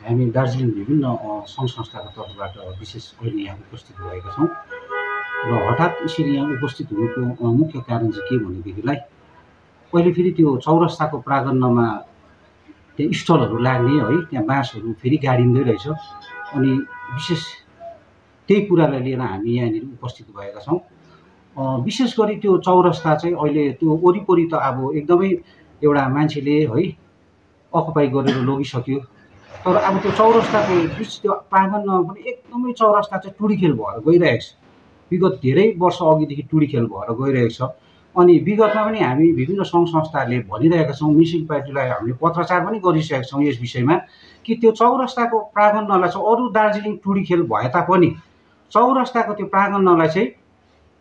हामी दार्जिलिङ विभिन्न सङ्घ संस्थाको तर्फबाट विशेष अहिले यहाँ उपस्थित भएका छौँ। र हठात् यसरी यहाँ उपस्थित हुनुको मुख्य कारण चाहिँ के भनेदेखिलाई अहिले फेरि त्यो चौरस्ताको प्राङ्गणमा त्यहाँ स्टलहरू लाग्ने है त्यहाँ बाँसहरू फेरि गाडिँदै रहेछ। अनि विशेष त्यही कुरालाई लिएर हामी यहाँनिर उपस्थित भएका छौँ। विशेष गरी त्यो चौरस्ता चाहिँ अहिले त्यो वरिपरि त अब एकदमै एउटा मान्छेले है अकुपाई गरेर लगिसक्यो। तर अब त्यो चौरस्ताको बिच त्यो प्राङ्गणमा पनि एकदमै चौरस्ता चाहिँ टुडीखेल भएर गइरहेको छ। विगत धेरै वर्ष अघिदेखि टुडीखेल भएर गइरहेको छ। अनि विगतमा पनि हामी विभिन्न सङ्घ संस्थाहरूले भनिरहेका छौँ म्युनिसिपालिटीलाई हामीले पत्रचार पनि गरिसकेका छौँ यस विषयमा कि त्यो चौरस्ताको प्राङ्गणलाई चाहिँ अरू दार्जिलिङ टुडीखेल भए तापनि चौरस्ताको त्यो प्राङ्गणलाई चाहिँ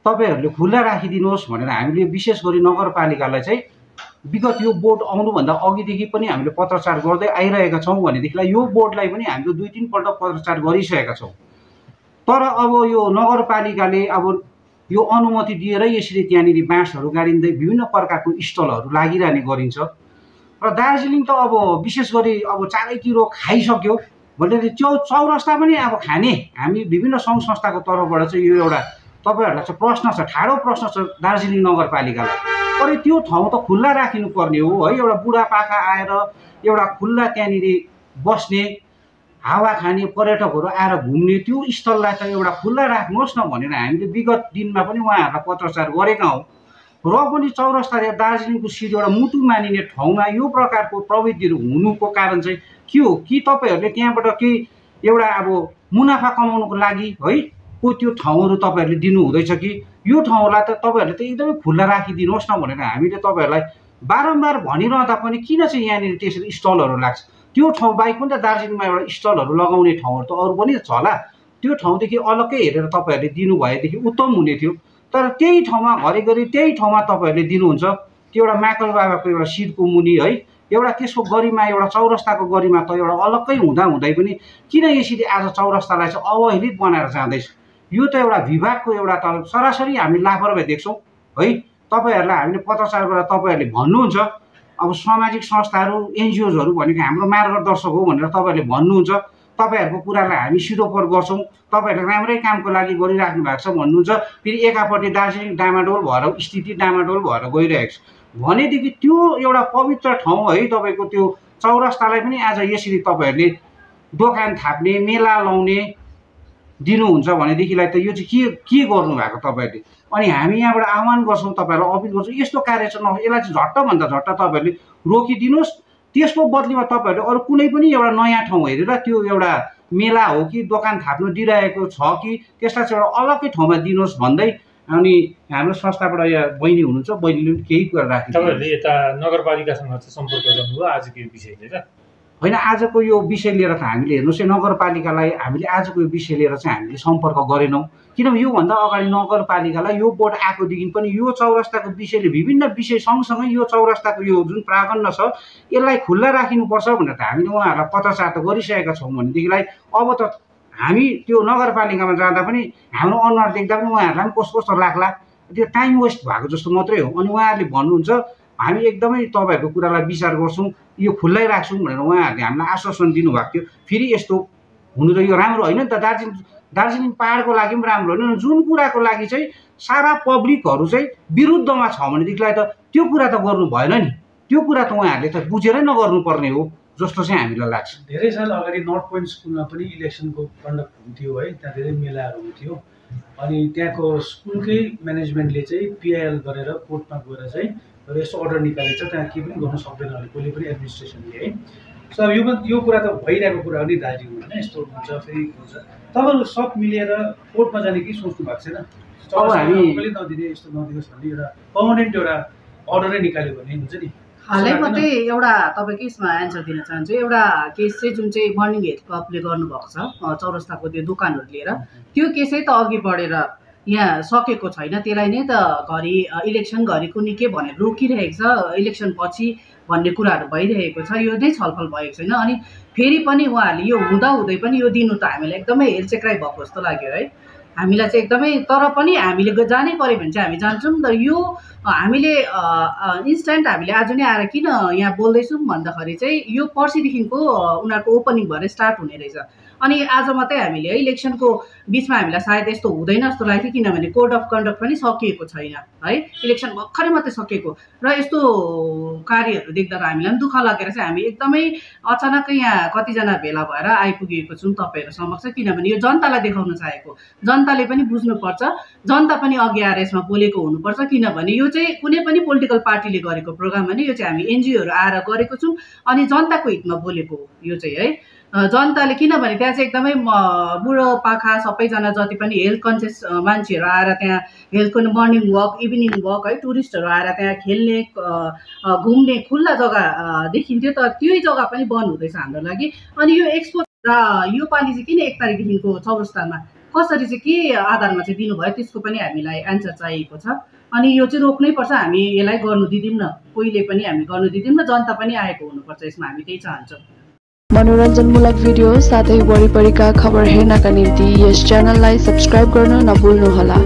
तपाईँहरूले खुल्ला राखिदिनुहोस् भनेर हामीले विशेष गरी नगरपालिकालाई चाहिँ विगत यो बोर्ड आउनुभन्दा अघिदेखि पनि हामीले पत्रचार गर्दै आइरहेका छौँ भनेदेखिलाई यो बोर्डलाई पनि हामीले दुई तिनपल्ट पत्रचार गरिसकेका छौँ। तर अब यो नगरपालिकाले अब यो अनुमति दिएरै यसरी त्यहाँनिर बाँसहरू गाडिँदै विभिन्न प्रकारको स्टलहरू लागिरहने गरिन्छ। र दार्जिलिङ त अब विशेष गरी अब चारैतिर खाइसक्यो। भनेर त्यो चौरस्ता पनि अब खाने। हामी विभिन्न सङ्घ संस्थाको तर्फबाट चाहिँ यो एउटा तपाईँहरूलाई चाहिँ प्रश्न छ ठाडो प्रश्न छ दार्जिलिङ नगरपालिकालाई। तर त्यो ठाउँ त खुल्ला राखिनुपर्ने हो है। एउटा बुढापाका आएर एउटा खुल्ला त्यहाँनिर बस्ने हावा खाने पर्यटकहरू आएर घुम्ने त्यो स्थललाई त एउटा खुल्ला राख्नुहोस् न भनेर हामीले विगत दिनमा पनि उहाँहरूलाई पत्रचार गरेका हौँ। र पनि चौरस्ता दार्जिलिङको सिट एउटा मुटु मानिने ठाउँमा यो प्रकारको प्रविधिहरू हुनुको कारण चाहिँ के हो? कि तपाईँहरूले त्यहाँबाट केही एउटा अब मुनाफा कमाउनुको लागि है को त्यो ठाउँहरू तपाईँहरूले दिनु हुँदैछ कि? यो ठाउँलाई त तपाईँहरूले त एकदमै खुल्ला राखिदिनुहोस् न भनेर हामीले तपाईँहरूलाई बारम्बार भनिरहँदा पनि किन चाहिँ यहाँनिर त्यसरी स्टलहरू लाग्छ? त्यो ठाउँ बाहेक पनि त दार्जिलिङमा एउटा स्टलहरू लगाउने ठाउँहरू त अरू पनि छ होला। त्यो ठाउँदेखि अलग्गै हेरेर तपाईँहरूले दिनुभएदेखि उत्तम हुने थियो। तर त्यही ठाउँमा घरिघरि त्यही ठाउँमा तपाईँहरूले दिनुहुन्छ। त्यो एउटा माकल बाबाको एउटा शिरको मुनि है एउटा त्यसको गरिमा एउटा चौरस्ताको गरिमा त एउटा अलग्गै हुँदा हुँदै पनि किन यसरी आज चौरस्तालाई चाहिँ अवहेलित बनाएर जाँदैछ? यो त एउटा विभागको एउटा त सरासरी हामी लापरवाही देख्छौँ। है तपाईँहरूलाई हामीले पत्रचार गरेर तपाईँहरूले भन्नुहुन्छ। अब सामाजिक संस्थाहरू एनजिओजहरू भनेको हाम्रो मार्गदर्शक हो भनेर तपाईँहरूले भन्नुहुन्छ। तपाईँहरूको कुरालाई हामी सिरोपर गर्छौँ। तपाईँहरूले राम्रै कामको लागि गरिराख्नु भएको छ भन्नुहुन्छ। फेरि एकापट्टि दार्जिलिङ डामाडोल भएर स्थिति डामाडोल भएर गइरहेको छ। भनेदेखि त्यो एउटा पवित्र ठाउँ है तपाईँको त्यो चौरस्तालाई पनि आज यसरी तपाईँहरूले दोकान थाप्ने मेला लाउने दिनुहुन्छ भनेदेखिलाई त यो चाहिँ के के गर्नुभएको तपाईँहरूले अनि हामी यहाँबाट आह्वान गर्छौँ तपाईँहरूलाई अपिल गर्छौँ यस्तो कार्य चाहिँ न यसलाई चाहिँ झट्टभन्दा झट्ट तपाईँहरूले रोकिदिनुहोस्। त्यसको बदलीमा तपाईँहरूले अरू कुनै पनि एउटा नयाँ ठाउँ हेरेर त्यो एउटा मेला हो कि दोकान थाप्नु दिइरहेको छ कि त्यसलाई चाहिँ एउटा अलग्गै ठाउँमा दिनुहोस् भन्दै अनि हाम्रो संस्थाबाट यहाँ बहिनी हुनुहुन्छ बहिनीले पनि केही कुरा राख्नु तपाईँहरूले यता नगरपालिकासँग चाहिँ सम्पर्क गर्नुभयो आजको यो विषय लिएर होइन आजको यो विषय लिएर त हामीले हेर्नुहोस् है नगरपालिकालाई हामीले आजको यो विषय लिएर चाहिँ हामीले सम्पर्क गरेनौँ। किनभने योभन्दा अगाडि नगरपालिकालाई यो बोर्ड आएकोदेखि पनि यो चौरस्ताको विषयले विभिन्न विषय सँगसँगै यो चौरस्ताको यो जुन प्राङ्गण छ यसलाई खुल्ला राखिनुपर्छ भनेर त हामीले उहाँहरूलाई पत्रचार त गरिसकेका छौँ भनेदेखिलाई अब त हामी त्यो नगरपालिकामा जाँदा पनि हाम्रो अनुहार देख्दा पनि उहाँहरूलाई पनि कस्तो कस्तो लाग्ला। त्यो टाइम वेस्ट भएको जस्तो मात्रै हो। अनि उहाँहरूले भन्नुहुन्छ हामी एकदमै तपाईँहरूको कुरालाई विचार गर्छौँ यो खुल्लै राख्छौँ भनेर उहाँहरूले हामीलाई आश्वासन दिनुभएको थियो। फेरि यस्तो हुनु त यो राम्रो होइन नि त। दार्जिलिङ दार्जिलिङ पाहाडको लागि पनि राम्रो होइन। जुन कुराको लागि चाहिँ सारा पब्लिकहरू चाहिँ विरुद्धमा छ भनेदेखिलाई त त्यो कुरा त गर्नु भएन नि। त्यो कुरा त उहाँहरूले त बुझेरै नगर्नुपर्ने हो जस्तो चाहिँ हामीलाई लाग्छ। धेरै साल अगाडि नर्थ पोइन्ट स्कुलमा पनि इलेक्सनको कन्डक्ट हुन्थ्यो है। त्यहाँ धेरै मेलाहरू हुन्थ्यो। अनि त्यहाँको स्कुलकै म्यानेजमेन्टले चाहिँ पिआइएल गरेर कोर्टमा गएर चाहिँ र यस्तो अर्डर निकालेको छ त्यहाँ केही पनि गर्नु सक्दैन अहिले कहिले पनि एडमिनिस्ट्रेसनले है। सो अब यो यो कुरा त भइरहेको कुरा हो नि दार्जिलिङमा होइन? यस्तो हुन्छ फेरि हुन्छ? तपाईँहरू सब मिलेर कोर्टमा जाने कि सोच्नु भएको छैन? कहिले नदिने यस्तो नदिनुहोस् भन्ने एउटा पर्मानेन्ट एउटा अर्डरै निकाल्यो भने हुन्छ नि। हालै मात्रै एउटा तपाईँको यसमा एन्सर दिन चाहन्छु। एउटा केस चाहिँ जुन चाहिँ मर्निङ हेल्थ क्लबले गर्नुभएको छ चौरस्ताको त्यो दोकानहरू लिएर त्यो केसै त अघि बढेर यहाँ सकेको छैन। त्यसलाई नै त घरि इलेक्सन घरि कुनै के भनेर रोकिरहेको छ। इलेक्सन पछि भन्ने कुराहरू भइरहेको छ। यो नै छलफल भएको छैन। अनि फेरि पनि उहाँहरूले यो हुँदा हुँदै पनि यो दिनु त हामीलाई एकदमै हेलचेक्राइ भएको जस्तो लाग्यो है। हामीलाई चाहिँ एकदमै तर पनि हामीले जानै पऱ्यो भने चाहिँ हामी जान्छौँ। तर यो हामीले इन्स्ट्यान्ट हामीले आज नै आएर किन यहाँ बोल्दैछौँ भन्दाखेरि चाहिँ यो पर्सिदेखिको उनीहरूको ओपनिङ भएर स्टार्ट हुने रहेछ। अनि आज मात्रै हामीले है इलेक्सनको बिचमा हामीलाई सायद यस्तो हुँदैन जस्तो लाग्थ्यो किनभने कोड अफ कन्डक्ट पनि सकिएको छैन है? इलेक्सन भर्खरै मात्रै सकिएको। र यस्तो कार्यहरू देख्दा त हामीलाई पनि दुःख लागेर चाहिँ हामी एकदमै अचानकै यहाँ कतिजना भेला भएर आइपुगेको छौँ तपाईँहरू समक्ष किनभने यो जनतालाई देखाउन चाहेको। जनताले पनि बुझ्नुपर्छ जनता पनि अघि आएर यसमा बोलेको हुनुपर्छ किनभने यो चाहिँ कुनै पनि पोलिटिकल पार्टीले गरेको प्रोग्राम भने यो चाहिँ हामी एनजिओहरू आएर गरेको छौँ अनि जनताको हितमा बोलेको यो चाहिँ है? जनताले किनभने त्यहाँ चाहिँ एकदमै बुढो पाखा सबैजना जति पनि हेल्थ कन्सियस मान्छेहरू आएर त्यहाँ हेल्थको मर्निङ वक इभिनिङ वक है टुरिस्टहरू आएर त्यहाँ खेल्ने घुम्ने खुल्ला जग्गा देखिन्थ्यो तर त्यही जग्गा पनि बन्द हुँदैछ हाम्रो लागि। अनि यो एक्सपो र यो पालि चाहिँ किन एक तारिकदेखिको चौरस्तामा? कसरी चाहिँ के आधारमा चाहिँ दिनुभयो? त्यसको पनि हामीलाई एन्सर चाहिएको छ। अनि यो चाहिँ रोक्नै पर्छ हामी यसलाई गर्नु न कोहीले पनि हामी गर्नु न जनता पनि आएको हुनुपर्छ यसमा हामी त्यही चाहन्छौँ। मनोरञ्जनमूलक भिडियो साथै वरिपरिका खबर हेर्नका निम्ति यस च्यानललाई सब्स्क्राइब गर्न नभुल्नुहोला।